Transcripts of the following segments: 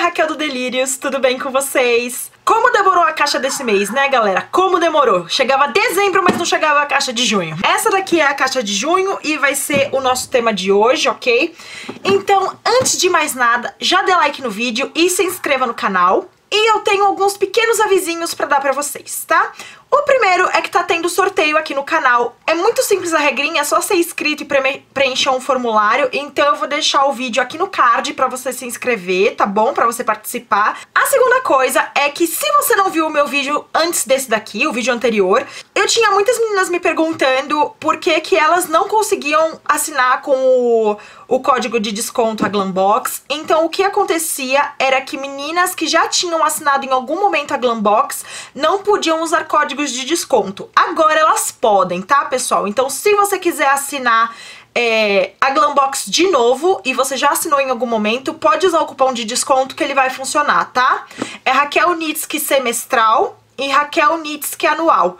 Raquel do Delírios, tudo bem com vocês? Como demorou a caixa desse mês, né, galera? Como demorou? Chegava dezembro, mas não chegava a caixa de junho. Essa daqui é a caixa de junho e vai ser o nosso tema de hoje, ok? Então, antes de mais nada, já dê like no vídeo e se inscreva no canal. E eu tenho alguns pequenos avisinhos pra dar pra vocês, tá? O primeiro é que tá tendo sorteio aqui no canal. É muito simples a regrinha, é só ser inscrito e preencher um formulário. Então eu vou deixar o vídeo aqui no card pra você se inscrever, tá bom? Pra você participar. A segunda coisa é que se você não viu o meu vídeo antes desse daqui, o vídeo anterior, eu tinha muitas meninas me perguntando por que que elas não conseguiam assinar com o, o código de desconto a Glambox. Então o que acontecia era que meninas que já tinham assinado em algum momento a Glambox não podiam usar código de desconto. Agora elas podem, tá, pessoal? Então, se você quiser assinar é, a Glambox de novo e você já assinou em algum momento, pode usar o cupom de desconto que ele vai funcionar, tá? É Raquel Nitsky semestral e Raquel Nitsky anual.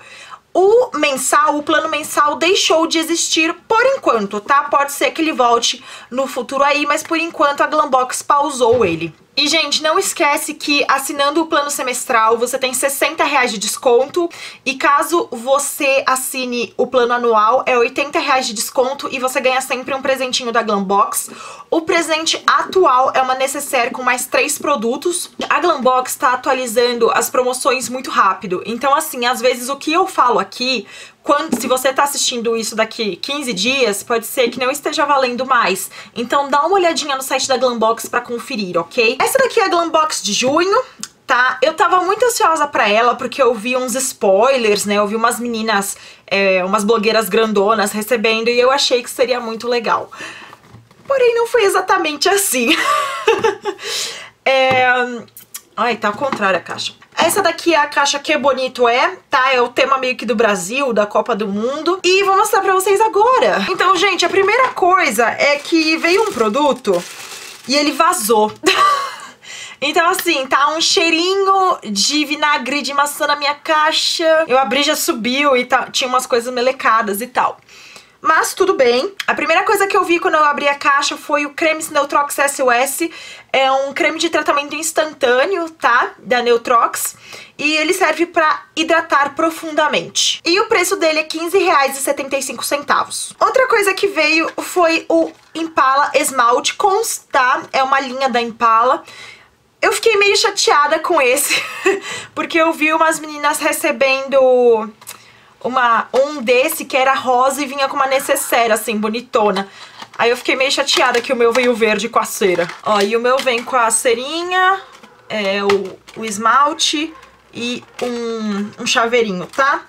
O mensal, o plano mensal deixou de existir por enquanto, tá? Pode ser que ele volte no futuro aí, mas por enquanto a Glambox pausou ele. E, gente, não esquece que assinando o plano semestral você tem 60 reais de desconto e caso você assine o plano anual é 80 reais de desconto e você ganha sempre um presentinho da Glambox. O presente atual é uma necessaire com mais três produtos. A Glambox tá atualizando as promoções muito rápido, então assim, às vezes o que eu falo aqui quando, se você tá assistindo isso daqui 15 dias, pode ser que não esteja valendo mais. Então dá uma olhadinha no site da Glambox pra conferir, ok? Essa daqui é a Glambox de junho, tá? Eu tava muito ansiosa pra ela porque eu vi uns spoilers, né? Eu vi umas meninas, é, umas blogueiras grandonas recebendo e eu achei que seria muito legal. Porém, não foi exatamente assim. é... Ai, tá ao contrário a caixa. Essa daqui é a caixa Que Bonito É, tá? É o tema meio que do Brasil, da Copa do Mundo. E vou mostrar pra vocês agora. Então, gente, a primeira coisa é que veio um produto e ele vazou. Então, assim, tá um cheirinho de vinagre de maçã na minha caixa. Eu abri, já subiu e tá, tinha umas coisas melecadas e tal. Mas tudo bem. A primeira coisa que eu vi quando eu abri a caixa foi o creme Neutrox SOS. É um creme de tratamento instantâneo, tá? Da Neutrox. E ele serve pra hidratar profundamente. E o preço dele é R$15,75. Outra coisa que veio foi o Impala Esmalte Cons, tá? É uma linha da Impala. Eu fiquei meio chateada com esse, porque eu vi umas meninas recebendo uma, um desse que era rosa e vinha com uma necessaire, assim, bonitona. Aí eu fiquei meio chateada que o meu veio verde com a cera. Ó, e o meu vem com a cerinha, é, o, o esmalte e um, um chaveirinho, tá?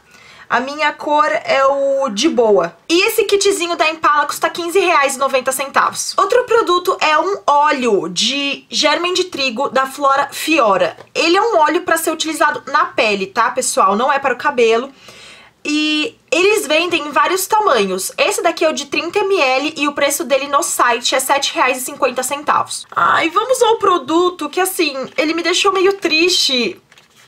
A minha cor é o de boa. E esse kitzinho da Impala custa R$15,90. Outro produto é um óleo de germen de trigo da Flora Fiora. Ele é um óleo para ser utilizado na pele, tá, pessoal? Não é para o cabelo. E eles vendem em vários tamanhos. Esse daqui é o de 30ml e o preço dele no site é R$7,50. Ai, vamos ao produto que, assim, ele me deixou meio triste.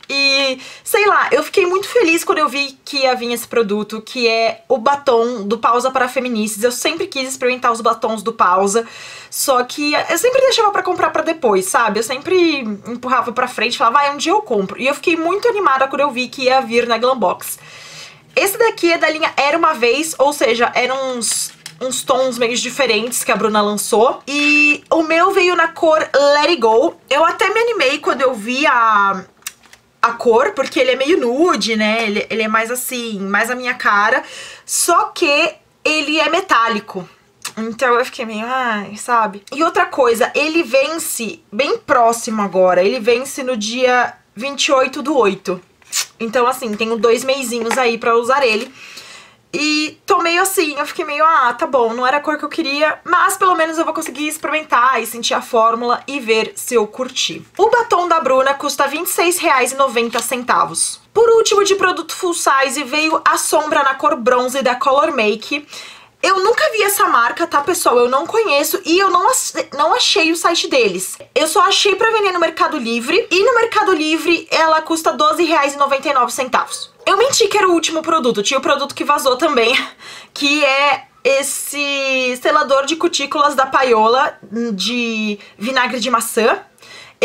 E, sei lá, eu fiquei muito feliz quando eu vi que ia vir esse produto, que é o batom do Pausa para Feministas. Eu sempre quis experimentar os batons do Pausa, só que eu sempre deixava pra comprar pra depois, sabe? Eu sempre empurrava pra frente falava, vai, um dia eu compro. E eu fiquei muito animada quando eu vi que ia vir na Glambox. Esse daqui é da linha Era Uma Vez, ou seja, eram uns, uns tons meio diferentes que a Bruna lançou. E o meu veio na cor Let It Go. Eu até me animei quando eu vi a, a cor, porque ele é meio nude, né? Ele, ele é mais assim, mais a minha cara. Só que ele é metálico. Então eu fiquei meio, ai, sabe? E outra coisa, ele vence bem próximo agora. Ele vence no dia 28 do 8. Então, assim, tenho dois meizinhos aí pra usar ele. E tô meio assim, eu fiquei meio, ah, tá bom, não era a cor que eu queria, mas pelo menos eu vou conseguir experimentar e sentir a fórmula e ver se eu curti. O batom da Bruna custa R$26,90. Por último, de produto full size, veio a sombra na cor bronze da Color Make. Eu nunca vi essa marca, tá, pessoal? Eu não conheço e eu não, não achei o site deles. Eu só achei pra vender no Mercado Livre e no Mercado Livre ela custa R$12,99. Eu menti que era o último produto, tinha o produto que vazou também, que é esse selador de cutículas da Paiola de vinagre de maçã.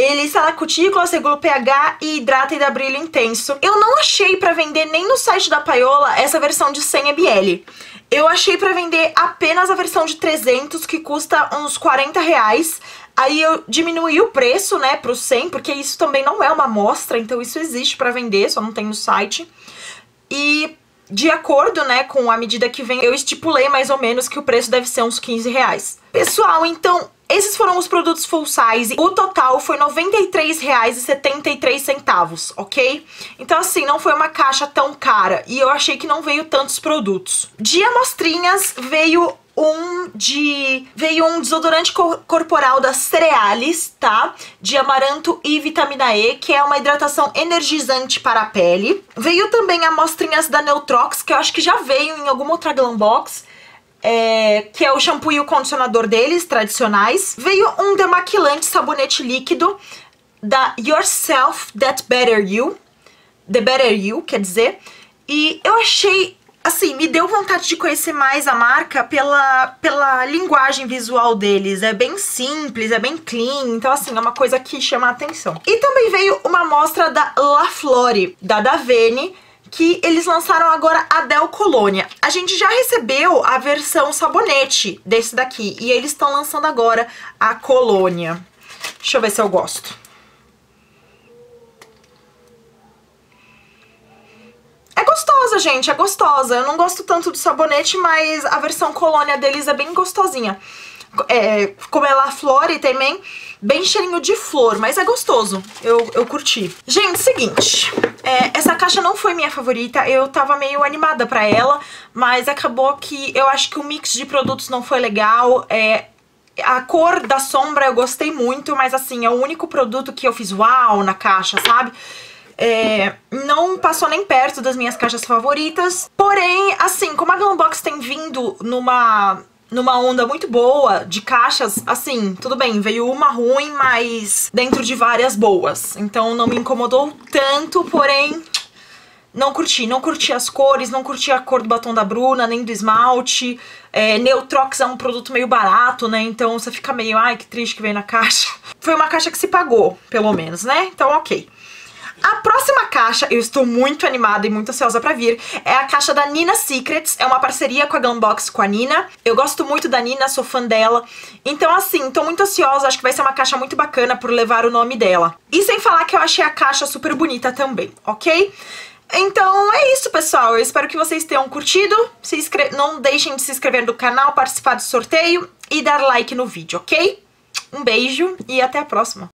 Ele sela cutículas, regula o pH e hidrata e dá brilho intenso. Eu não achei pra vender nem no site da Paiola essa versão de 100ml. Eu achei pra vender apenas a versão de 300, que custa uns 40 reais. Aí eu diminuí o preço, né, pro 100, porque isso também não é uma amostra, então isso existe pra vender, só não tem no site. E de acordo, né, com a medida que vem, eu estipulei mais ou menos que o preço deve ser uns 15 reais. Pessoal, então, esses foram os produtos full size. O total foi R$ 93,73, ok? Então, assim, não foi uma caixa tão cara. E eu achei que não veio tantos produtos. De amostrinhas, veio um de... Veio um desodorante corporal da Cereales, tá? De amaranto e vitamina E, que é uma hidratação energizante para a pele. Veio também amostrinhas da Neutrox, que eu acho que já veio em alguma outra Glambox é, que é o shampoo e o condicionador deles, tradicionais. Veio um demaquilante sabonete líquido da Yourself That Better You, The Better You, quer dizer. E eu achei, assim, me deu vontade de conhecer mais a marca pela, pela linguagem visual deles. É bem simples, é bem clean, então assim, é uma coisa que chama a atenção. E também veio uma amostra da La Flore, da Davene, que eles lançaram agora a Del Colônia. A gente já recebeu a versão sabonete desse daqui e eles estão lançando agora a Colônia. Deixa eu ver se eu gosto. Gostosa, gente, é gostosa. Eu não gosto tanto do sabonete, mas a versão colônia deles é bem gostosinha é, como é La Flore também, bem cheirinho de flor, mas é gostoso, eu, eu curti. Gente, seguinte, é, essa caixa não foi minha favorita, eu tava meio animada pra ela, mas acabou que eu acho que o mix de produtos não foi legal, é, a cor da sombra eu gostei muito, mas assim, é o único produto que eu fiz uau na caixa, sabe? É, não passou nem perto das minhas caixas favoritas. Porém, assim, como a Glambox tem vindo numa numa onda muito boa de caixas, assim, tudo bem, veio uma ruim, mas dentro de várias boas. Então não me incomodou tanto, porém não curti, não curti as cores, não curti a cor do batom da Bruna, nem do esmalte. É, Neutrox é um produto meio barato, né? Então você fica meio, ai, que triste que veio na caixa. Foi uma caixa que se pagou, pelo menos, né? Então ok. A próxima caixa, eu estou muito animada e muito ansiosa pra vir, é a caixa da Nina Secrets, é uma parceria com a Glambox com a Nina. Eu gosto muito da Nina, sou fã dela. Então assim, tô muito ansiosa, acho que vai ser uma caixa muito bacana por levar o nome dela. E sem falar que eu achei a caixa super bonita também, ok? Então é isso, pessoal. Eu espero que vocês tenham curtido. Se inscre... Não deixem de se inscrever no canal, participar do sorteio e dar like no vídeo, ok? Um beijo e até a próxima.